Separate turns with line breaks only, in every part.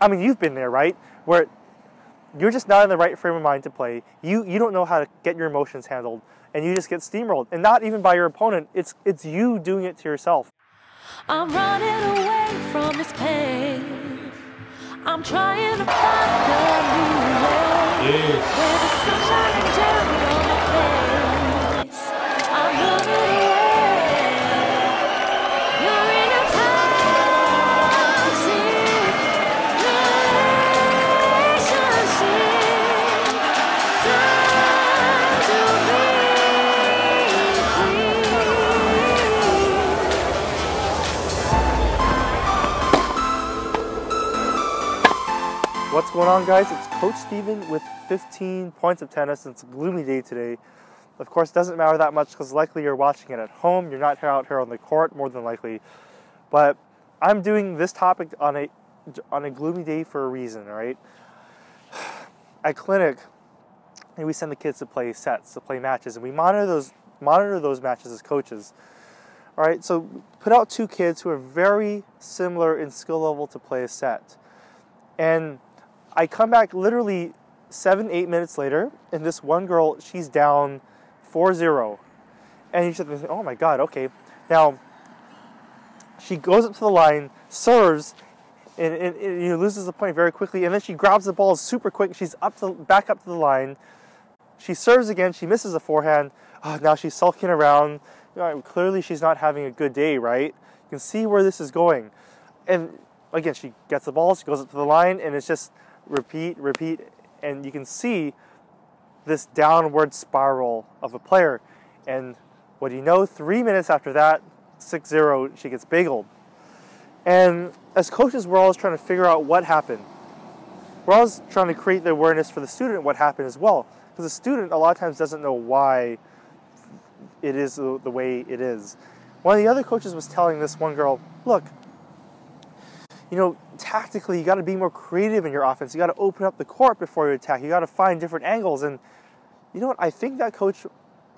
I mean, you've been there, right? Where you're just not in the right frame of mind to play. You you don't know how to get your emotions handled, and you just get steamrolled, and not even by your opponent. It's it's you doing it to yourself.
I'm running away from this pain. I'm trying to find a new way.
Yes.
What's going on, guys? It's Coach Steven with 15 points of tennis. It's a gloomy day today. Of course, it doesn't matter that much because likely you're watching it at home. You're not out here on the court, more than likely. But I'm doing this topic on a on a gloomy day for a reason. All right. At clinic, we send the kids to play sets, to play matches, and we monitor those monitor those matches as coaches. All right. So put out two kids who are very similar in skill level to play a set, and I come back literally seven, eight minutes later, and this one girl, she's down 4 0. And you should think, oh my God, okay. Now, she goes up to the line, serves, and, and, and you know, loses the point very quickly, and then she grabs the ball super quick. She's up to back up to the line. She serves again. She misses a forehand. Oh, now she's sulking around. You know, clearly, she's not having a good day, right? You can see where this is going. And again, she gets the ball. She goes up to the line, and it's just repeat, repeat, and you can see this downward spiral of a player. And what do you know? Three minutes after that, 6 0, she gets bageled. And as coaches, we're always trying to figure out what happened. We're always trying to create the awareness for the student what happened as well. Because the student, a lot of times, doesn't know why it is the the way it is. One of the other coaches was telling this one girl, look, you know, tactically, you got to be more creative in your offense. You got to open up the court before you attack. You got to find different angles. And you know what? I think that coach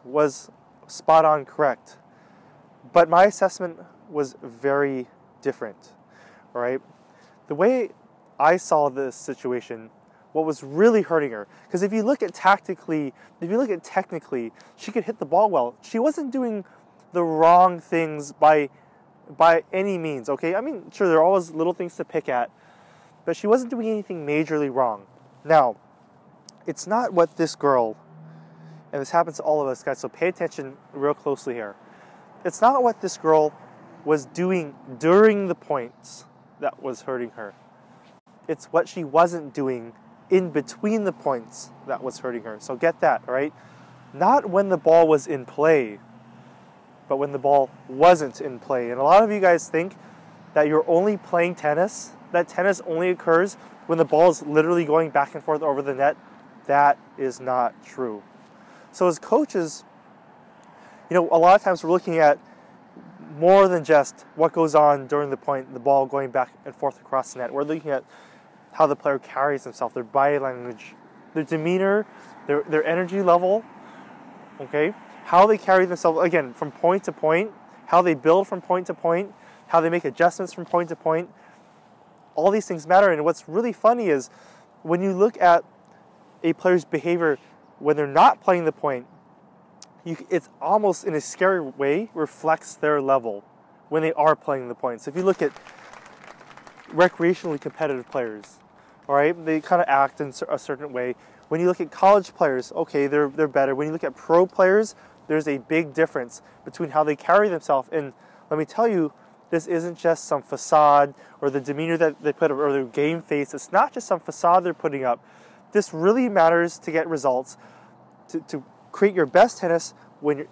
was spot on correct. But my assessment was very different. Right. The way I saw this situation, what was really hurting her, because if you look at tactically, if you look at technically, she could hit the ball well. She wasn't doing the wrong things by by any means, okay? I mean, sure, there are always little things to pick at, but she wasn't doing anything majorly wrong. Now, it's not what this girl, and this happens to all of us, guys, so pay attention real closely here. It's not what this girl was doing during the points that was hurting her. It's what she wasn't doing in between the points that was hurting her. So get that, right? Not when the ball was in play, but when the ball wasn't in play. And a lot of you guys think that you're only playing tennis, that tennis only occurs when the ball is literally going back and forth over the net. That is not true. So, as coaches, you know, a lot of times we're looking at more than just what goes on during the point, the ball going back and forth across the net. We're looking at how the player carries himself, their body language, their demeanor, their, their energy level, okay? How they carry themselves, again, from point to point, how they build from point to point, how they make adjustments from point to point. All these things matter. And what's really funny is when you look at a player's behavior when they're not playing the point, you, it's almost in a scary way reflects their level when they are playing the point. So if you look at recreationally competitive players, all right, they kind of act in a certain way. When you look at college players, okay, they're, they're better. When you look at pro players, there's a big difference between how they carry themselves. And let me tell you, this isn't just some facade or the demeanor that they put up or their game face. It's not just some facade they're putting up. This really matters to get results, to, to create your best tennis when you're,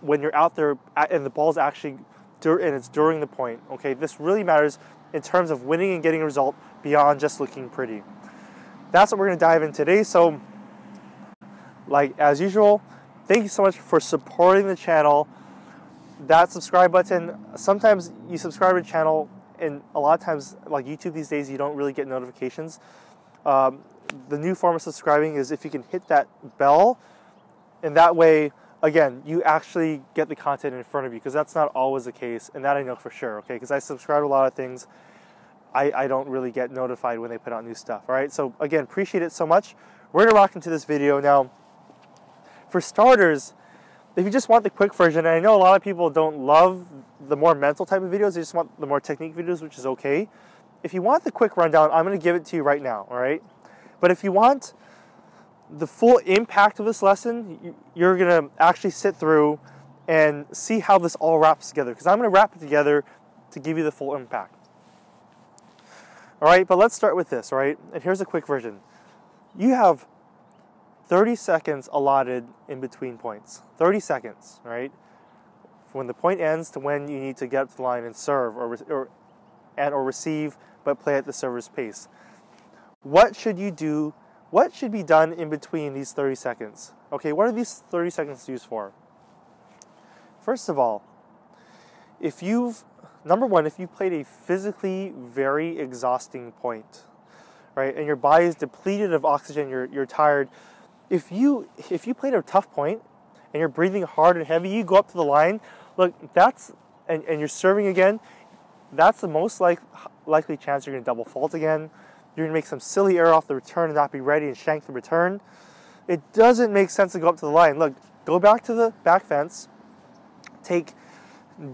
when you're out there and the ball's actually and it's during the point. Okay, this really matters in terms of winning and getting a result beyond just looking pretty. That's what we're going to dive in today. So, like as usual, thank you so much for supporting the channel. That subscribe button, sometimes you subscribe to the channel, and a lot of times, like YouTube these days, you don't really get notifications. Um, the new form of subscribing is if you can hit that bell, and that way, again, you actually get the content in front of you because that's not always the case, and that I know for sure, okay? Because I subscribe to a lot of things, I, I don't really get notified when they put out new stuff. All right, so again, appreciate it so much. We're gonna rock into this video now. For starters, if you just want the quick version, and I know a lot of people don't love the more mental type of videos, they just want the more technique videos, which is okay. If you want the quick rundown, I'm gonna give it to you right now, all right? But if you want the full impact of this lesson, you're gonna actually sit through and see how this all wraps together, because I'm gonna wrap it together to give you the full impact. All right, but let's start with this, all right? And here's a quick version. You have 30 seconds allotted in between points. 30 seconds, right? From when the point ends to when you need to get up to the line and serve or, or and or receive, but play at the server's pace. What should you do? What should be done in between these 30 seconds? Okay, what are these 30 seconds used for? First of all, if you've number one, if you played a physically very exhausting point, right, and your body is depleted of oxygen, you're, you're tired. If you if you played a tough point and you're breathing hard and heavy, you go up to the line. Look, that's and, and you're serving again. That's the most like, likely chance you're going to double fault again. You're going to make some silly error off the return and not be ready and shank the return. It doesn't make sense to go up to the line. Look, go back to the back fence. Take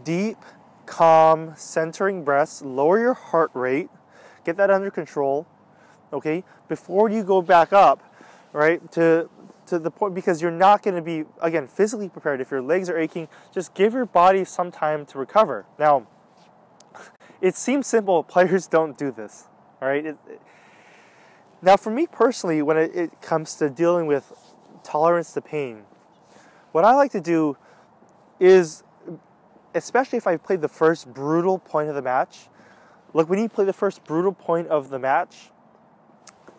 deep calm, centering breaths, lower your heart rate, get that under control, okay, before you go back up, right, to, to the point, because you're not going to be, again, physically prepared. If your legs are aching, just give your body some time to recover. Now, it seems simple, players don't do this, all right? It, it, now, for me personally, when it, it comes to dealing with tolerance to pain, what I like to do is especially if I played the first brutal point of the match. Look, when you play the first brutal point of the match,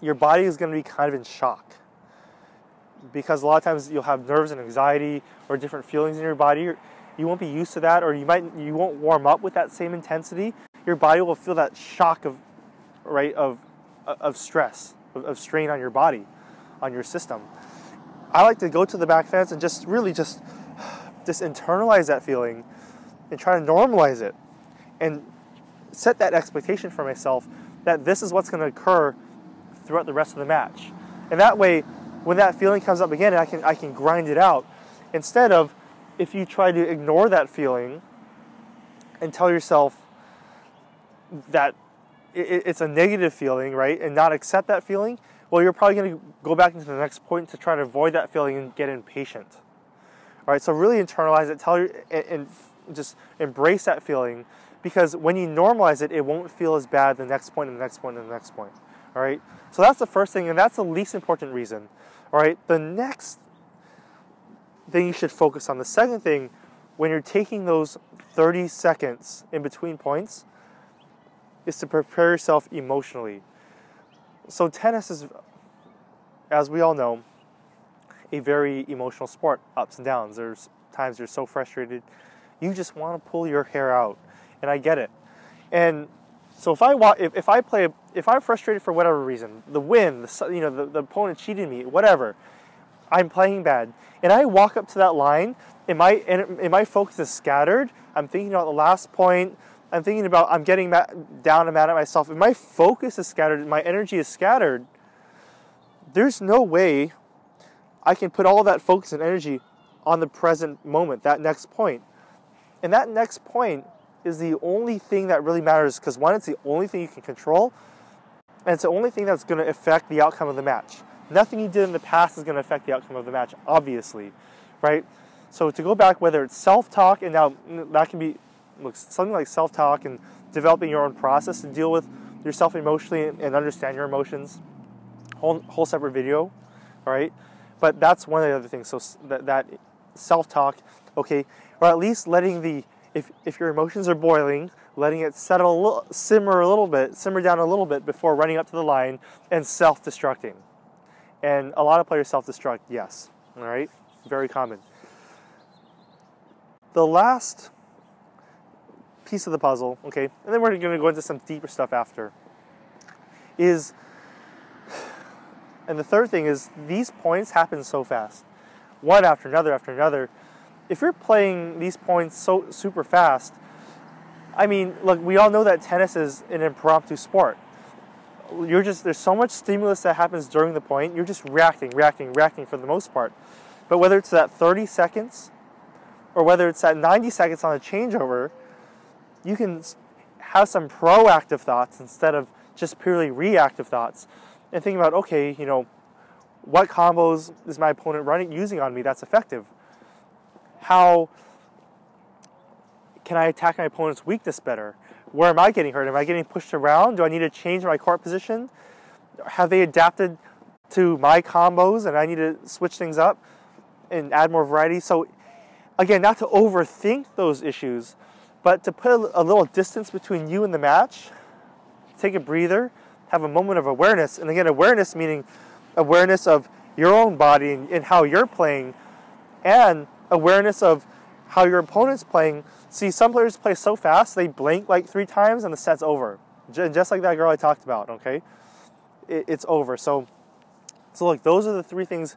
your body is going to be kind of in shock because a lot of times you'll have nerves and anxiety or different feelings in your body. You won't be used to that, or you might you won't warm up with that same intensity. Your body will feel that shock of right of of stress of, of strain on your body, on your system. I like to go to the back fence and just really just just internalize that feeling and try to normalize it and set that expectation for myself that this is what's going to occur throughout the rest of the match. And that way, when that feeling comes up again, I can, I can grind it out. Instead of if you try to ignore that feeling and tell yourself that it's a negative feeling, right, and not accept that feeling, well, you're probably going to go back into the next point to try to avoid that feeling and get impatient. All right, so really internalize it, tell your, and just embrace that feeling because when you normalize it, it won't feel as bad the next point and the next point and the next point. All right. So that's the first thing, and that's the least important reason. All right. The next thing you should focus on. The second thing, when you're taking those 30 seconds in between points, is to prepare yourself emotionally. So tennis is, as we all know, a very emotional sport. Ups and downs. There's times you're so frustrated you just want to pull your hair out, and I get it. And so if I if, if I play if I'm frustrated for whatever reason, the win, the you know the, the opponent cheated me, whatever, I'm playing bad, and I walk up to that line, and my and my focus is scattered. I'm thinking about the last point. I'm thinking about I'm getting mad, down and mad at myself. If my focus is scattered, my energy is scattered. There's no way I can put all that focus and energy on the present moment, that next point. And that next point is the only thing that really matters because one, it's the only thing you can control, and it's the only thing that's going to affect the outcome of the match. Nothing you did in the past is going to affect the outcome of the match, obviously, right? So to go back, whether it's self-talk, and now that can be something like self-talk and developing your own process to deal with yourself emotionally and understand your emotions, whole, whole separate video, all right? But that's one of the other things. So that, that self-talk, okay, or at least letting the if, if your emotions are boiling, letting it settle simmer a little bit, simmer down a little bit before running up to the line and self-destructing. And a lot of players self-destruct, yes. All right, very common. The last piece of the puzzle, okay, and then we're going to go into some deeper stuff after, is, and the third thing is these points happen so fast, one after another after another if you're playing these points so super fast, I mean, look, we all know that tennis is an impromptu sport. You're just there's so much stimulus that happens during the point. You're just reacting, reacting, reacting for the most part. But whether it's that 30 seconds or whether it's that 90 seconds on a changeover, you can have some proactive thoughts instead of just purely reactive thoughts and think about okay, you know, what combos is my opponent running using on me that's effective? How can I attack my opponent's weakness better? Where am I getting hurt? Am I getting pushed around? Do I need to change my court position? Have they adapted to my combos and I need to switch things up and add more variety? So, again, not to overthink those issues, but to put a, little distance between you and the match, take a breather, have a moment of awareness. And again, awareness meaning awareness of your own body and, how you're playing, and awareness of how your opponent's playing. See, some players play so fast they blink like three times and the set's over. Just like that girl I talked about. Okay, it's over. So, so look, those are the three things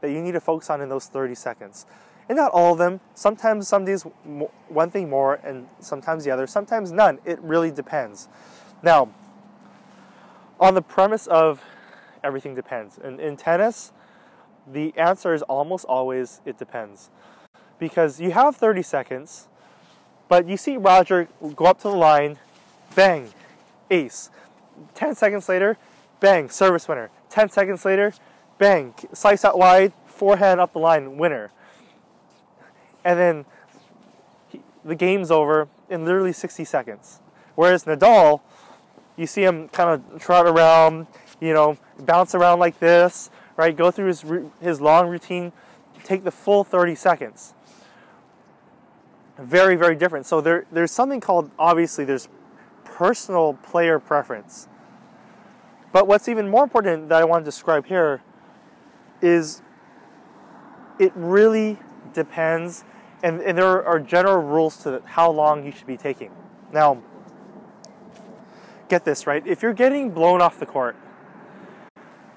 that you need to focus on in those 30 seconds. And not all of them. Sometimes some days one thing more, and sometimes the other. Sometimes none. It really depends. Now, on the premise of everything depends. In, in tennis, the answer is almost always it depends. Because you have 30 seconds, but you see Roger go up to the line, bang, ace. 10 seconds later, bang, service winner. 10 seconds later, bang, slice out wide, forehand up the line, winner. And then he, the game's over in literally 60 seconds. Whereas Nadal, you see him kind of trot around, you know, bounce around like this, right? Go through his, his long routine, take the full 30 seconds. Very, very different. So there, there's something called, obviously, there's personal player preference. But what's even more important that I want to describe here is it really depends, and, and there are general rules to how long you should be taking. Now, get this, right? If you're getting blown off the court,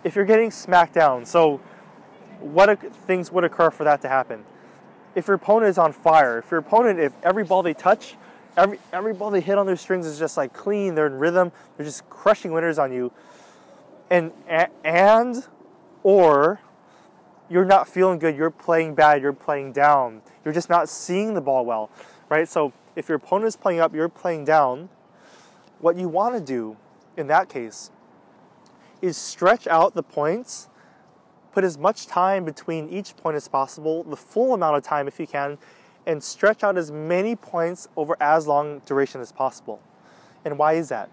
if you're getting smacked down. So, what things would occur for that to happen? If your opponent is on fire, if your opponent, if every ball they touch, every every ball they hit on their strings is just like clean, they're in rhythm, they're just crushing winners on you, and and or you're not feeling good, you're playing bad, you're playing down, you're just not seeing the ball well, right? So if your opponent is playing up, you're playing down. What you want to do in that case is stretch out the points, put as much time between each point as possible, the full amount of time if you can, and stretch out as many points over as long duration as possible. And why is that?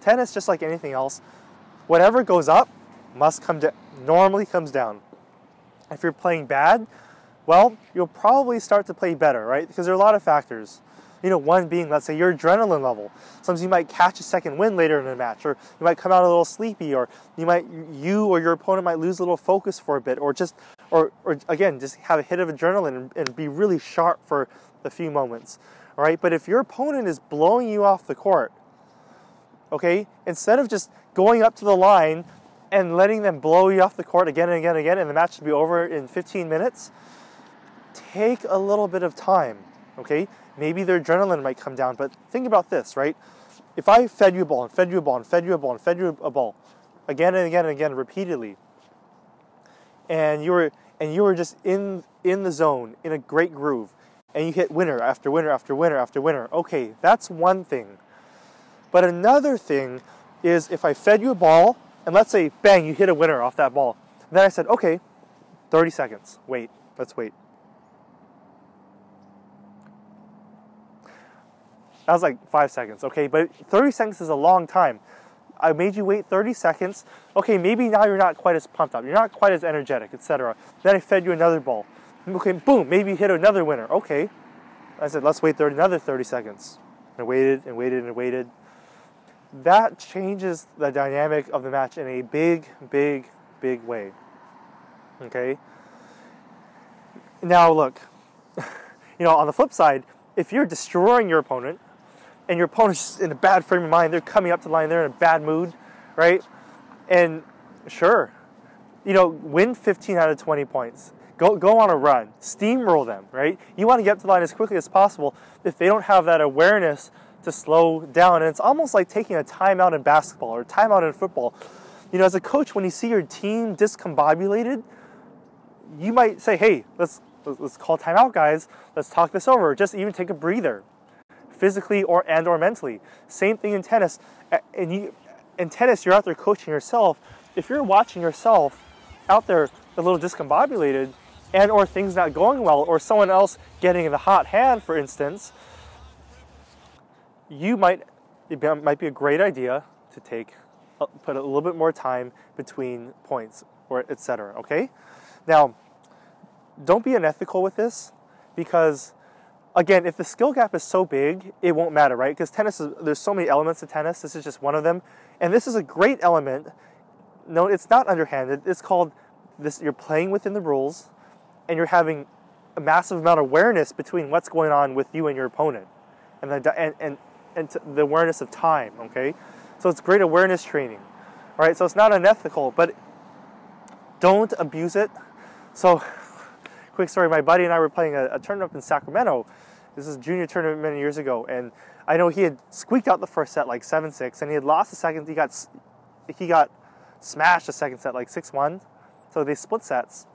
Tennis, just like anything else, whatever goes up must come down, normally comes down. If you're playing bad, well, you'll probably start to play better, right? Because there are a lot of factors. You know, one being, let's say, your adrenaline level. Sometimes you might catch a second win later in a match, or you might come out a little sleepy, or you might, you or your opponent might lose a little focus for a bit, or just, or, or again, just have a hit of adrenaline and, and be really sharp for a few moments. All right, but if your opponent is blowing you off the court, okay, instead of just going up to the line and letting them blow you off the court again and again and again, and the match will be over in 15 minutes, take a little bit of time, okay? Maybe their adrenaline might come down. But think about this, right? If I fed you a ball and fed you a ball and fed you a ball and fed you a ball again and again and again repeatedly, and you were and you were just in in the zone in a great groove, and you hit winner after winner after winner after winner. Okay, that's one thing. But another thing is if I fed you a ball and let's say bang you hit a winner off that ball, then I said okay, 30 seconds. Wait, let's wait. That was like five seconds, okay? But 30 seconds is a long time. I made you wait 30 seconds. Okay, maybe now you're not quite as pumped up. You're not quite as energetic, etc. Then I fed you another ball. Okay, boom, maybe hit another winner. Okay. I said, let's wait 30, another 30 seconds. And I waited and waited and waited. That changes the dynamic of the match in a big, big, big way. Okay? Now, look, you know, on the flip side, if you're destroying your opponent, and your opponent's in a bad frame of mind, they're coming up to the line, they're in a bad mood, right? And sure, you know, win 15 out of 20 points. Go, go on a run, steamroll them, right? You want to get to the line as quickly as possible if they don't have that awareness to slow down. And it's almost like taking a timeout in basketball or timeout in football. You know, as a coach, when you see your team discombobulated, you might say, hey, let's, let's call timeout, guys. Let's talk this over. Just even take a breather, physically or and or mentally. Same thing in tennis. And you, in tennis, you're out there coaching yourself. If you're watching yourself out there a little discombobulated, and or things not going well or someone else getting the hot hand for instance you might it might be a great idea to take uh, put a little bit more time between points or etc okay now don't be unethical with this because again if the skill gap is so big it won't matter right? Because tennis is there's so many elements of tennis. This is just one of them. And this is a great element. No it's not underhanded. It's called this you're playing within the rules and you're having a massive amount of awareness between what's going on with you and your opponent. And the, and, and, and the awareness of time okay? So it's great awareness training right? So it's not unethical but don't abuse it. So quick story. My buddy and i were playing a, a tournament in sacramento this is junior tournament many years ago and i know he had squeaked out the first set like 7-6 and he had lost the second he got he got smashed the second set like 6-1 so they split sets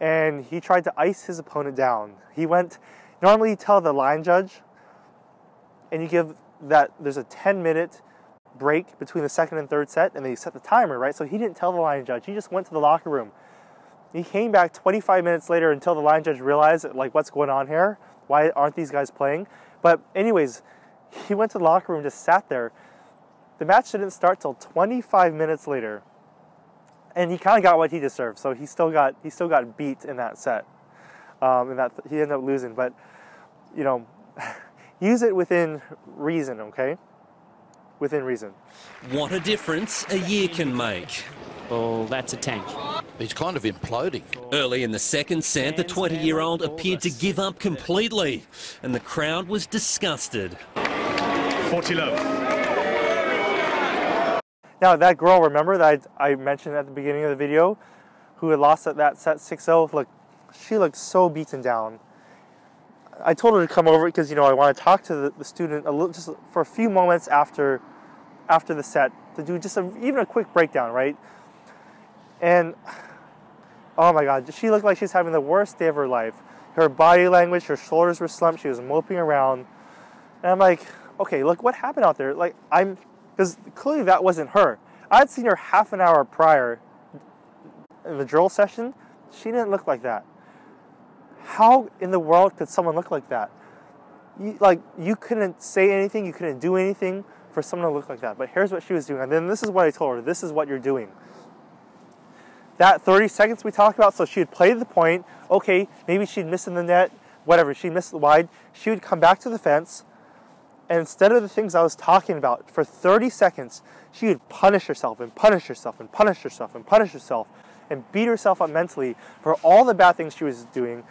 and he tried to ice his opponent down. He went, normally you tell the line judge, and you give that there's a 10 minute break between the second and third set, and then you set the timer, right? So he didn't tell the line judge. He just went to the locker room. He came back 25 minutes later until the line judge realized, like, what's going on here? Why aren't these guys playing? But, anyways, he went to the locker room, just sat there. The match didn't start till 25 minutes later and he kind of got what he deserved. So he still got he still got beat in that set, um, and that he ended up losing. But you know, use it within reason, okay? Within reason.
What a difference a year can make.
Oh, that's a tank.
He's kind of imploding.
Early in the second set, the 20 year old appeared to give up completely, and the crowd was disgusted.
40 love.
Now, that girl, remember that I, I mentioned at the beginning of the video, who had lost at that set 6-0, look, she looked so beaten down. I told her to come over because, you know, I want to talk to the, the student a little, just for a few moments after, after the set to do just a, even a quick breakdown, right? And, oh my God, she looked like she's having the worst day of her life. Her body language, her shoulders were slumped, she was moping around. And I'm like, okay, look, what happened out there? Like, I'm because clearly that wasn't her. I'd seen her half an hour prior in the drill session. She didn't look like that. How in the world could someone look like that? You, like you couldn't say anything, you couldn't do anything for someone to look like that. But here's what she was doing, and then this is what I told her. This is what you're doing. That 30 seconds we talked about, so she would play the point. Okay, maybe she'd miss in the net, whatever. She missed the wide. She would come back to the fence and instead of the things I was talking about, for 30 seconds, she would punish herself and punish herself and punish herself and punish herself and beat herself up mentally for all the bad things she was doing.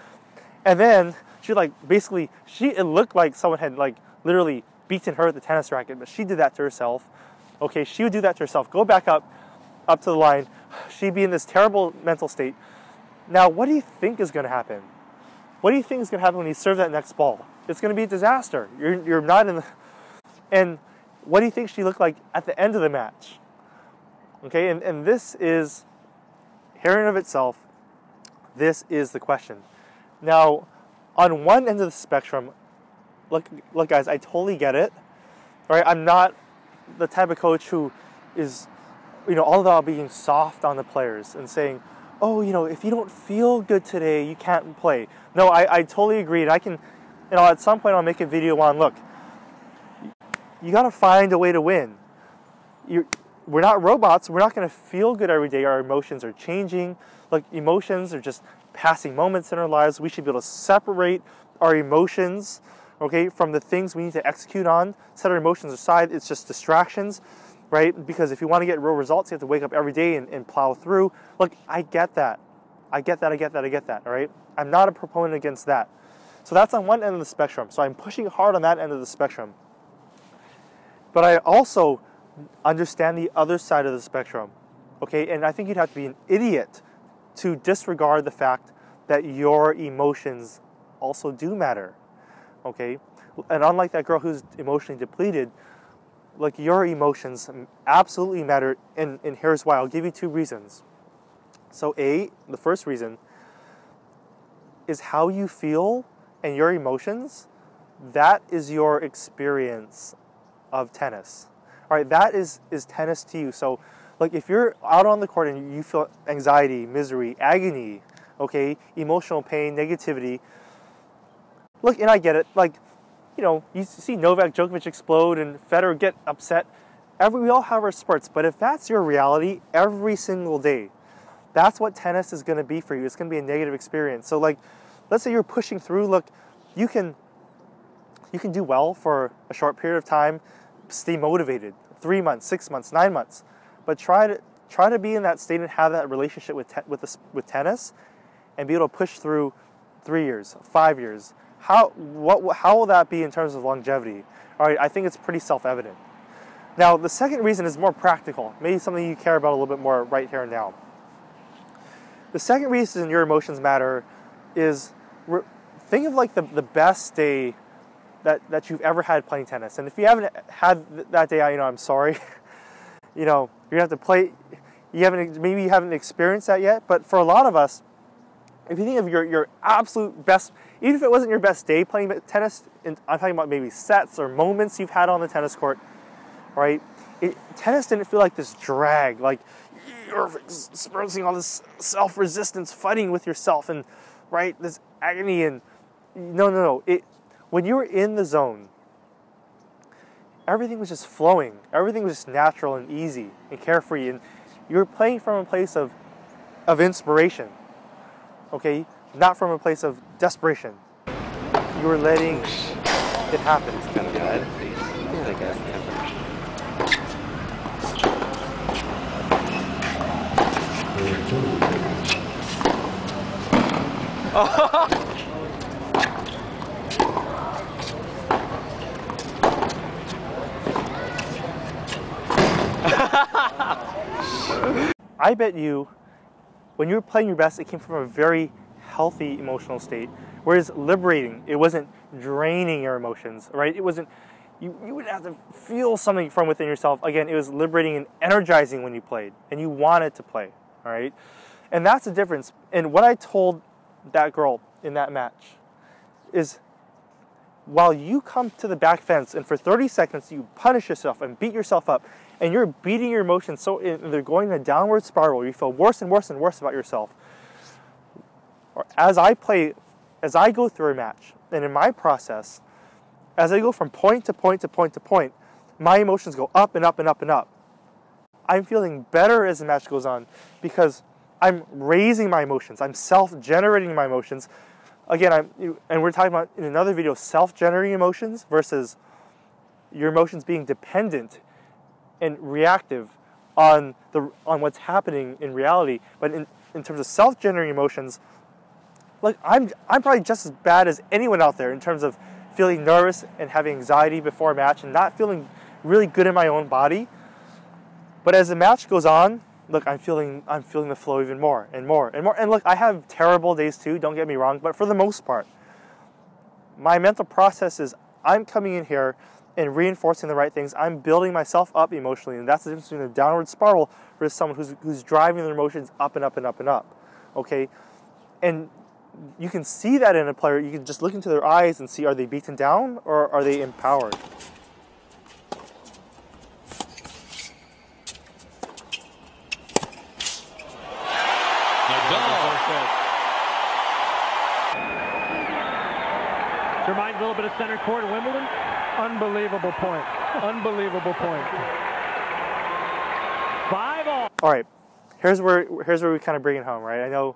And then she like basically she it looked like someone had like literally beaten her with the tennis racket, but she did that to herself. Okay, she would do that to herself. Go back up, up to the line. She'd be in this terrible mental state. Now, what do you think is going to happen? What do you think is going to happen when you serve that next ball? It's going to be a disaster. You're, you're not in the. And what do you think she looked like at the end of the match? Okay, and, and this is, here in of itself, this is the question. Now, on one end of the spectrum, look, look, guys, I totally get it. Right, I'm not the type of coach who is, you know, all about being soft on the players and saying, oh, you know, if you don't feel good today, you can't play. No, I, I totally agree. And I can, you know, at some point I'll make a video on, look, you got to find a way to win. you we're not robots. We're not going to feel good every day. Our emotions are changing. Like emotions are just passing moments in our lives. We should be able to separate our emotions, okay, from the things we need to execute on. Set our emotions aside. It's just distractions, right? Because if you want to get real results, you have to wake up every day and, and plow through. Look, I get that. I get that. I get that. I get that. All right. I'm not a proponent against that. So that's on one end of the spectrum. So I'm pushing hard on that end of the spectrum. But I also understand the other side of the spectrum. Okay, and I think you'd have to be an idiot to disregard the fact that your emotions also do matter. Okay? And unlike that girl who's emotionally depleted, like your emotions absolutely matter and, and here's why. I'll give you two reasons. So A, the first reason is how you feel and your emotions, that is your experience of tennis. All right, that is is tennis to you. So like if you're out on the court and you feel anxiety, misery, agony, okay, emotional pain, negativity, look, and I get it. Like, you know, you see Novak Djokovic explode and Federer get upset. Every, we all have our sports, but if that's your reality every single day, that's what tennis is going to be for you. It's going to be a negative experience. So, like, let's say you're pushing through. Look, you can you can do well for a short period of time, stay motivated, three months, six months, nine months, but try to try to be in that state and have that relationship with te- with the, with tennis, and be able to push through three years, five years. How what how will that be in terms of longevity? All right, I think it's pretty self-evident. Now, the second reason is more practical, maybe something you care about a little bit more right here and now. The second reason your emotions matter is think of like the, the best day that, that you've ever had playing tennis. And if you haven't had th- that day, you know, I'm sorry. you know, you're gonna have to play. You haven't maybe you haven't experienced that yet. But for a lot of us, if you think of your, your absolute best, even if it wasn't your best day playing tennis, and I'm talking about maybe sets or moments you've had on the tennis court, right? It, tennis didn't feel like this drag, like you're experiencing all this self resistance, fighting with yourself, and right, this agony. And no, no, no. It when you were in the zone, everything was just flowing. Everything was just natural and easy and carefree, and you were playing from a place of of inspiration. Okay, not from a place of desperation. You were letting it happen.
kind of bad. Yeah, I guess.
I bet you, when you were playing your best, it came from a very healthy emotional state. Whereas liberating, it wasn't draining your emotions, right? It wasn't, you, you would have to feel something from within yourself. Again, it was liberating and energizing when you played, and you wanted to play, all right? And that's the difference. And what I told that girl in that match is while you come to the back fence and for 30 seconds you punish yourself and beat yourself up and you're beating your emotions so they're going in a downward spiral you feel worse and worse and worse about yourself or as i play as i go through a match and in my process as i go from point to point to point to point my emotions go up and up and up and up. I'm feeling better as the match goes on because i'm raising my emotions. I'm self-generating my emotions. Again, I'm, and we're talking about in another video self-generating emotions versus your emotions being dependent and reactive on the on what's happening in reality. But in, in terms of self-generating emotions, like I'm I'm probably just as bad as anyone out there in terms of feeling nervous and having anxiety before a match and not feeling really good in my own body. But as the match goes on, look, I'm feeling I'm feeling the flow even more and more and more. And look, I have terrible days too, don't get me wrong, but for the most part, my mental process is I'm coming in here and reinforcing the right things. I'm building myself up emotionally, and that's the difference between a downward spiral versus someone who's who's driving their emotions up and up and up and up. Okay? And you can see that in a player. You can just look into their eyes and see are they beaten down or are they empowered?
Reminds a little bit of center court at Wimbledon. Unbelievable point. Unbelievable point. Five all.
All right, here's where here's where we kind of bring it home, right? I know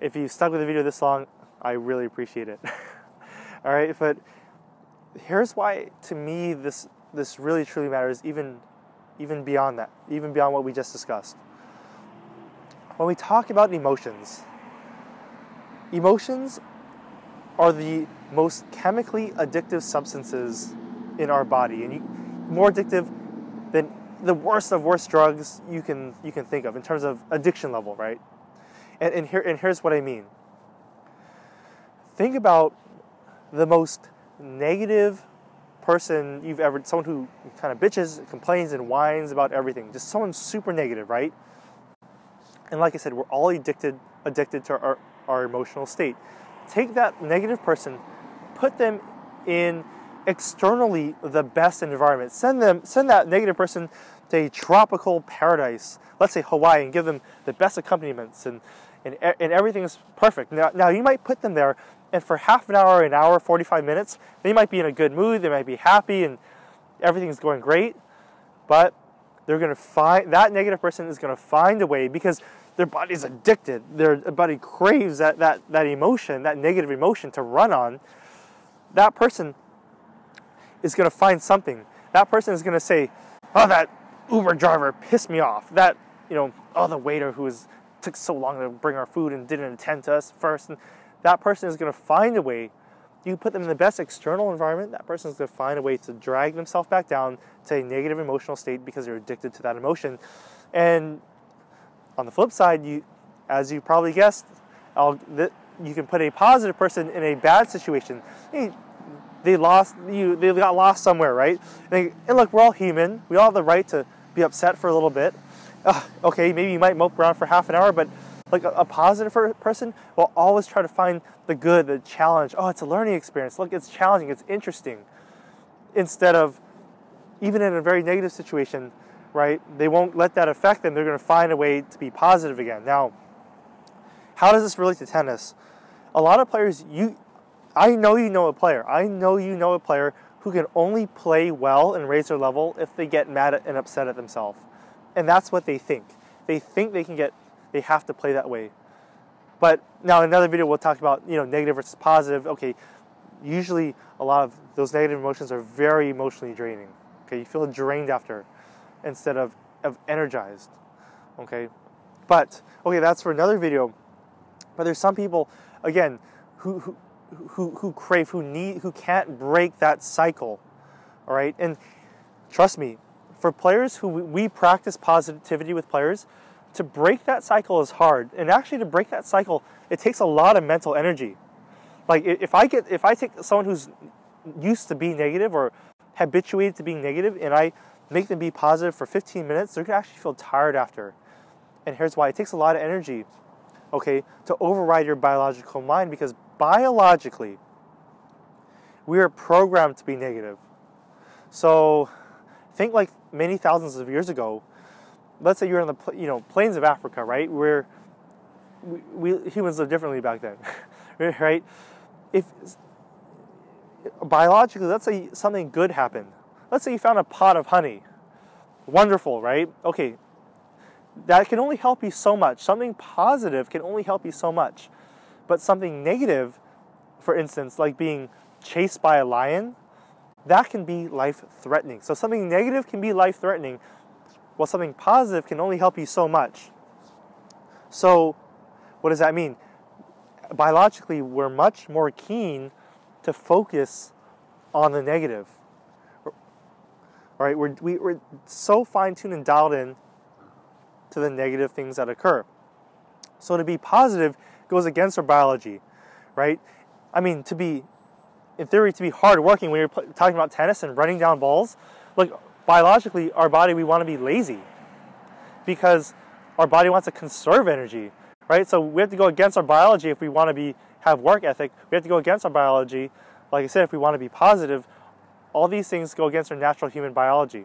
if you stuck with the video this long, I really appreciate it. all right, but here's why to me this this really truly matters, even even beyond that, even beyond what we just discussed. When we talk about emotions, emotions are the most chemically addictive substances in our body, and you, more addictive than the worst of worst drugs you can you can think of in terms of addiction level, right? And, and here and here's what I mean. think about the most negative person you've ever, someone who kind of bitches, complains, and whines about everything. Just someone super negative, right? And like I said, we're all addicted, addicted to our, our emotional state. Take that negative person, put them in externally the best environment. Send them, send that negative person to a tropical paradise, let's say Hawaii, and give them the best accompaniments and and, and everything is perfect. Now, now you might put them there, and for half an hour, an hour, 45 minutes, they might be in a good mood, they might be happy, and everything's going great, but they're going to find that negative person is going to find a way because their body's addicted. Their body craves that, that, that emotion, that negative emotion to run on. That person is going to find something. That person is going to say, "Oh, that Uber driver pissed me off. That you know, oh, the waiter who was took so long to bring our food and didn't attend to us first. And that person is going to find a way. You put them in the best external environment, that person is going to find a way to drag themselves back down to a negative emotional state because they're addicted to that emotion. And on the flip side, you, as you probably guessed, you can put a positive person in a bad situation. Hey, they lost you. They got lost somewhere, right? And, and look, we're all human. We all have the right to be upset for a little bit uh, okay, maybe you might mope around for half an hour, but like a, a positive person will always try to find the good, the challenge. Oh, it's a learning experience. Look, it's challenging, it's interesting. Instead of, even in a very negative situation, right, they won't let that affect them. They're going to find a way to be positive again. Now, how does this relate to tennis? A lot of players, you, I know you know a player. I know you know a player who can only play well and raise their level if they get mad and upset at themselves. And that's what they think. They think they can get, they have to play that way. But now in another video we'll talk about, you know, negative versus positive. Okay, usually a lot of those negative emotions are very emotionally draining. Okay, you feel drained after instead of, of energized. Okay, but okay, that's for another video. But there's some people, again, who who who, who crave, who need, who can't break that cycle. All right, and trust me, for players who we practice positivity with players, to break that cycle is hard. And actually, to break that cycle, it takes a lot of mental energy. Like if I get, if I take someone who's used to being negative or habituated to being negative, and I make them be positive for 15 minutes, they're gonna actually feel tired after. And here's why: it takes a lot of energy, okay, to override your biological mind because biologically, we are programmed to be negative. So think like many thousands of years ago. Let's say you're in the you know plains of Africa, right? Where we, we humans lived differently back then, right? If biologically, let's say something good happened. Let's say you found a pot of honey. Wonderful, right? Okay, that can only help you so much. Something positive can only help you so much. But something negative, for instance, like being chased by a lion, that can be life threatening. So something negative can be life threatening, while something positive can only help you so much. So, what does that mean? Biologically, we're much more keen to focus on the negative. All right, we're, we, are we are so fine tuned and dialed in to the negative things that occur. So, to be positive goes against our biology, right? I mean, to be in theory to be hardworking when you're talking about tennis and running down balls. Like biologically, our body we want to be lazy because our body wants to conserve energy, right? So we have to go against our biology if we want to be have work ethic. We have to go against our biology. Like I said, if we want to be positive, all these things go against our natural human biology.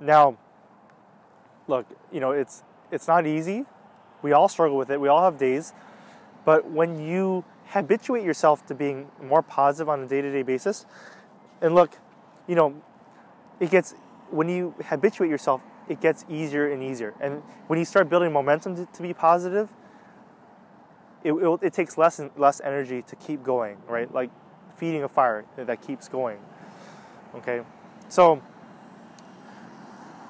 Now, look, you know, it's it's not easy. We all struggle with it. We all have days. But when you habituate yourself to being more positive on a day-to-day basis. And look, you know, it gets when you habituate yourself, it gets easier and easier. And when you start building momentum to, to be positive, it, it, it, takes less and less energy to keep going, right? Like feeding a fire that keeps going. Okay, so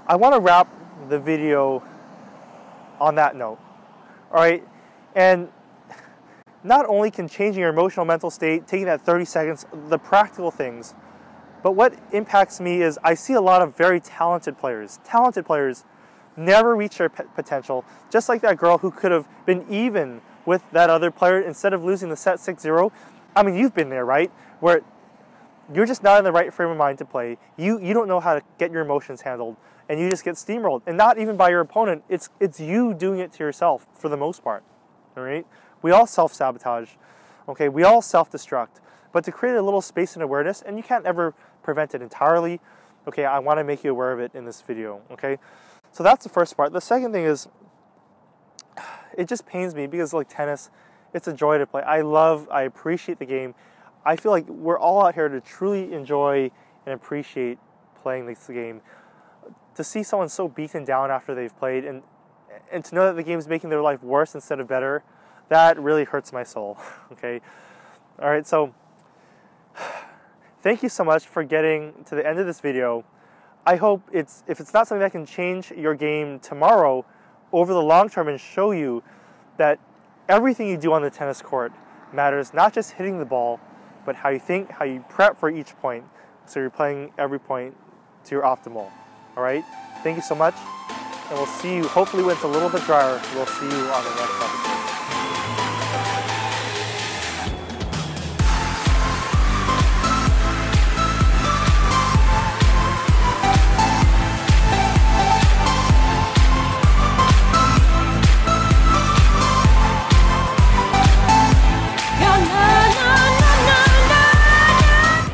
I want to wrap the video on that note. All right, and not only can changing your emotional mental state, taking that 30 seconds, the practical things, but what impacts me is I see a lot of very talented players. Talented players never reach their potential, just like that girl who could have been even with that other player. Instead of losing the set 6 0, I mean, you've been there, right? Where you're just not in the right frame of mind to play. You you don't know how to get your emotions handled, and you just get steamrolled, and not even by your opponent. It's it's you doing it to yourself for the most part. All right, we all self sabotage. Okay, we all self destruct. But to create a little space and awareness, and you can't ever prevent it entirely. Okay, I want to make you aware of it in this video. Okay, so that's the first part. The second thing is, it just pains me because like tennis, it's a joy to play. I love, I appreciate the game. I feel like we're all out here to truly enjoy and appreciate playing this game. To see someone so beaten down after they've played and and to know that the game is making their life worse instead of better, that really hurts my soul. okay. All right, so thank you so much for getting to the end of this video. I hope it's if it's not something that can change your game tomorrow over the long term and show you that everything you do on the tennis court matters, not just hitting the ball, but how you think, how you prep for each point. So you're playing every point to your optimal. All right? Thank you so much. And we'll see you, hopefully when it's a little bit drier, we'll see you on the next episode.